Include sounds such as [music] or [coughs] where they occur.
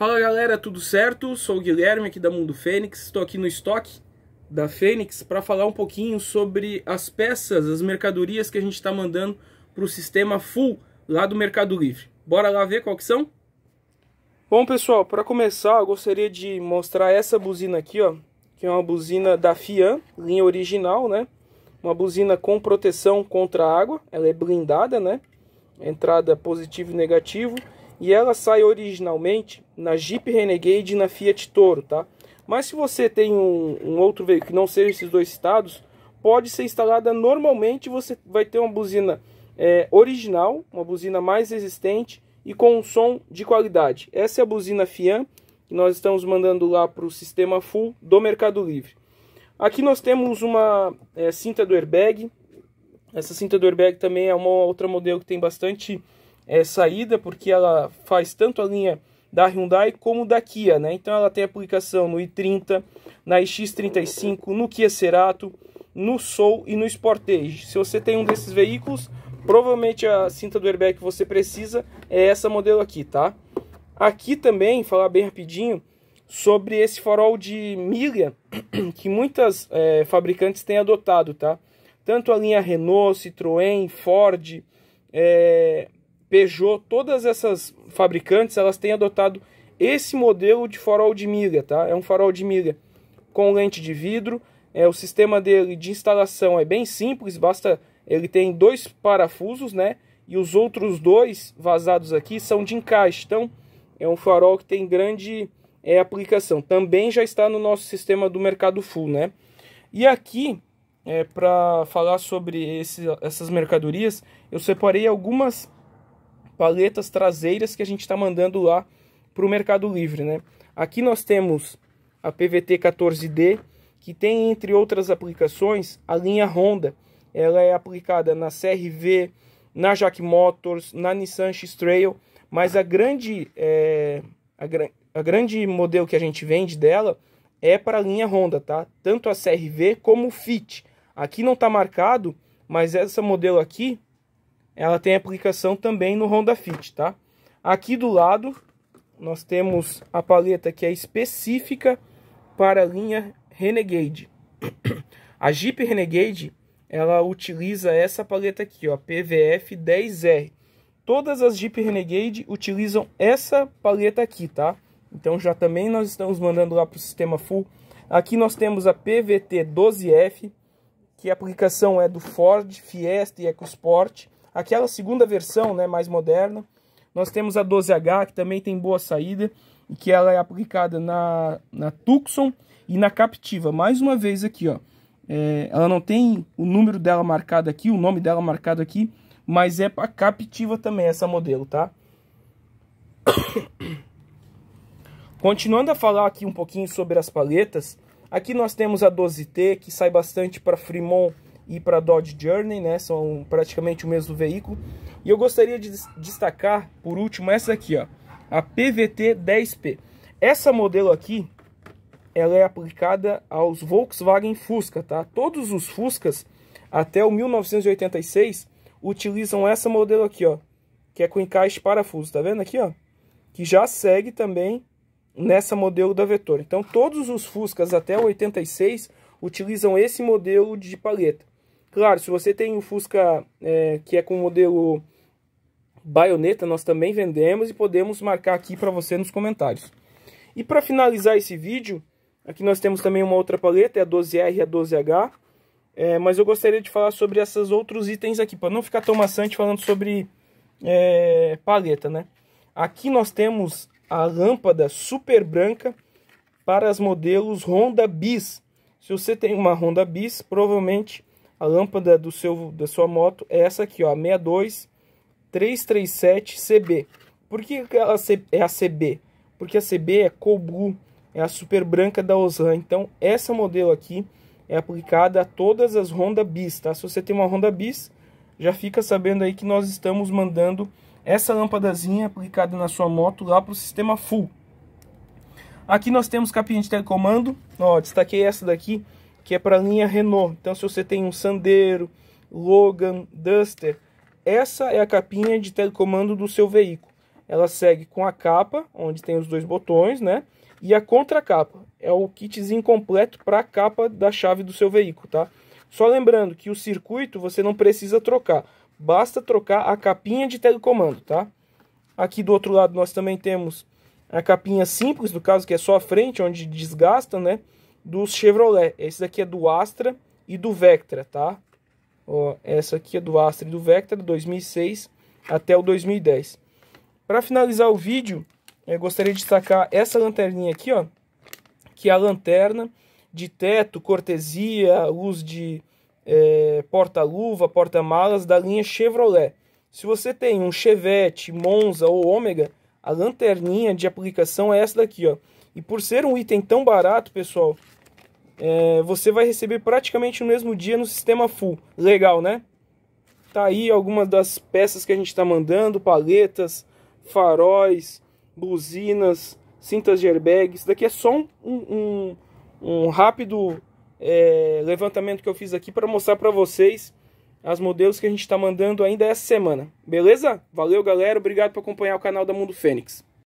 Fala galera, tudo certo? Sou o Guilherme aqui da Mundo Fênix, estou aqui no estoque da Fênix para falar um pouquinho sobre as peças, as mercadorias que a gente está mandando para o sistema full lá do Mercado Livre. Bora lá ver qual que são? Bom pessoal, para começar eu gostaria de mostrar essa buzina aqui, ó, que é uma buzina da Fian, linha original, né? Uma buzina com proteção contra água, ela é blindada, né? Entrada positivo e negativo e ela sai originalmente na Jeep Renegade e na Fiat Toro, tá? Mas se você tem um, um outro veículo que não seja esses dois estados, pode ser instalada normalmente, você vai ter uma buzina é, original, uma buzina mais resistente e com um som de qualidade. Essa é a buzina Fian que nós estamos mandando lá para o sistema full do Mercado Livre. Aqui nós temos uma é, cinta do airbag. Essa cinta do airbag também é uma outra modelo que tem bastante é, saída, porque ela faz tanto a linha da Hyundai como da Kia, né? Então ela tem aplicação no i30, na iX35, no Kia Cerato, no Soul e no Sportage. Se você tem um desses veículos, provavelmente a cinta do airbag que você precisa é essa modelo aqui, tá? Aqui também, falar bem rapidinho sobre esse farol de milha [clears throat] que muitas é, fabricantes têm adotado, tá? Tanto a linha Renault, Citroën, Ford, é, Peugeot, todas essas fabricantes, elas têm adotado esse modelo de farol de milha, tá? É um farol de milha com lente de vidro. É, o sistema dele de instalação é bem simples, basta ele tem dois parafusos, né? E os outros dois vazados aqui são de encaixe. Então, é um farol que tem grande é, aplicação. Também já está no nosso sistema do mercado full, né? E aqui, é, para falar sobre esse, essas mercadorias, eu separei algumas paletas traseiras que a gente está mandando lá para o Mercado Livre, né? Aqui nós temos a PVT 14D, que tem, entre outras aplicações, a linha Honda. Ela é aplicada na CRV, na Jack Motors, na Nissan X-Trail, mas a grande, é, a, a grande modelo que a gente vende dela é para a linha Honda, tá? Tanto a CRV como o Fit. Aqui não está marcado, mas essa modelo aqui ela tem aplicação também no Honda Fit, tá? Aqui do lado nós temos a paleta que é específica para a linha Renegade. A Jeep Renegade, ela utiliza essa paleta aqui, ó, PVF 10R. Todas as Jeep Renegade utilizam essa paleta aqui, tá? Então já também nós estamos mandando lá para o sistema full. Aqui nós temos a PVT 12F, que a aplicação é do Ford, Fiesta e EcoSport. Aquela segunda versão, né, mais moderna. Nós temos a 12H, que também tem boa saída, e que ela é aplicada na, na Tucson e na Captiva. Mais uma vez aqui, ó. É, ela não tem o número dela marcado aqui, o nome dela marcado aqui, mas é para Captiva também essa modelo, tá? [coughs] Continuando a falar aqui um pouquinho sobre as paletas, aqui nós temos a 12T, que sai bastante para Fremont e para Dodge Journey, né? São praticamente o mesmo veículo. E eu gostaria de destacar, por último, essa aqui, ó, a PVT 10P. Essa modelo aqui, ela é aplicada aos Volkswagen Fusca, tá? Todos os Fuscas até o 1986 utilizam essa modelo aqui, ó, que é com encaixe parafuso, tá vendo aqui, ó? Que já segue também nessa modelo da Vetor. Então, todos os Fuscas até o 86 utilizam esse modelo de paleta. Claro, se você tem o Fusca é, que é com o modelo baioneta, nós também vendemos e podemos marcar aqui para você nos comentários. E para finalizar esse vídeo, aqui nós temos também uma outra paleta, é a 12R e a 12H. É, mas eu gostaria de falar sobre esses outros itens aqui, para não ficar tão maçante falando sobre é, paleta, né? Aqui nós temos a lâmpada super branca para os modelos Honda Bis. Se você tem uma Honda Bis, provavelmente a lâmpada do seu, da sua moto é essa aqui, ó, 62337CB. Por que ela é a CB? Porque a CB é Cool Blue, é a super branca da Osram. Então, essa modelo aqui é aplicada a todas as Honda Bis, tá? Se você tem uma Honda Bis, já fica sabendo aí que nós estamos mandando essa lâmpadazinha aplicada na sua moto lá para o sistema full. Aqui nós temos capinha de telecomando, ó, destaquei essa daqui, que é para a linha Renault. Então, se você tem um Sandero, Logan, Duster, essa é a capinha de telecomando do seu veículo. ela segue com a capa, onde tem os dois botões, né? E a contracapa é o kitzinho completo para a capa da chave do seu veículo, tá? Só lembrando que o circuito você não precisa trocar, basta trocar a capinha de telecomando, tá? Aqui do outro lado nós também temos a capinha simples, no caso que é só a frente, onde desgasta, né? Dos Chevrolet. Esse daqui é do Astra e do Vectra, tá? Ó, essa aqui é do Astra e do Vectra, 2006 até o 2010. Para finalizar o vídeo, eu gostaria de destacar essa lanterninha aqui, ó, que é a lanterna de teto, cortesia, luz de é, porta-luva, porta-malas da linha Chevrolet. Se você tem um Chevette, Monza ou Ômega, a lanterninha de aplicação é essa daqui, ó. E por ser um item tão barato, pessoal, é, você vai receber praticamente no mesmo dia no sistema full. Legal, né? Tá aí algumas das peças que a gente está mandando, paletas, faróis, buzinas, cintas de airbag. Isso daqui é só um, um, um rápido é, levantamento que eu fiz aqui para mostrar para vocês as modelos que a gente está mandando ainda essa semana. Beleza? Valeu, galera. Obrigado por acompanhar o canal da Mundo Fênix.